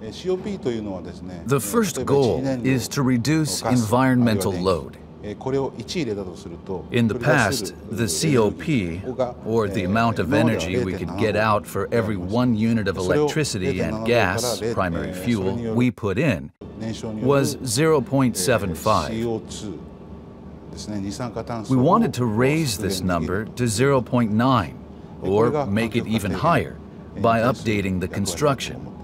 The first goal is to reduce environmental load. In the past, the COP, or the amount of energy we could get out for every one unit of electricity and gas, primary fuel, we put in, was 0.75. We wanted to raise this number to 0.9, or make it even higher, by updating the construction.